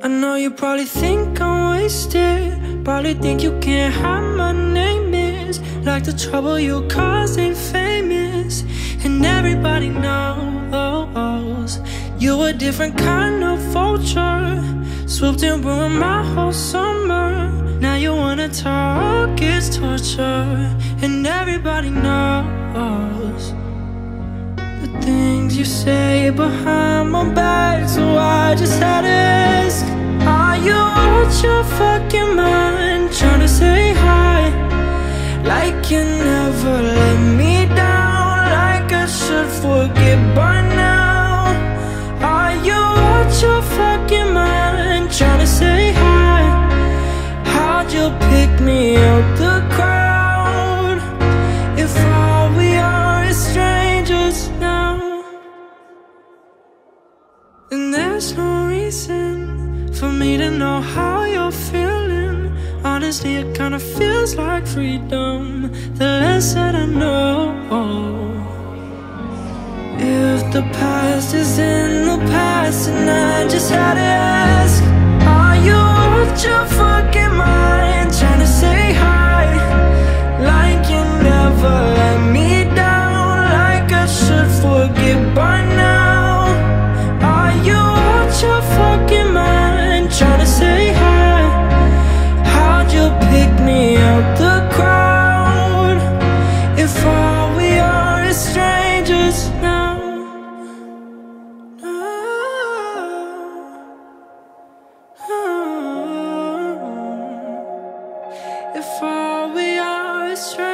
I know you probably think I'm wasted Probably think you can't have my name is. Like the trouble you cause ain't famous And everybody knows. You a different kind of vulture Swooped and ruined my whole summer. Now you wanna talk, it's torture And everybody knows you say behind my back. So I just had to ask, Are you out your fucking mind? Trying to say hi, like you never let me down, like I should forget by there's no reason for me to know how you're feeling. Honestly, it kinda feels like freedom. The less that I know. If the past is in the past, and I just had to ask, Are you out your before we are estranged.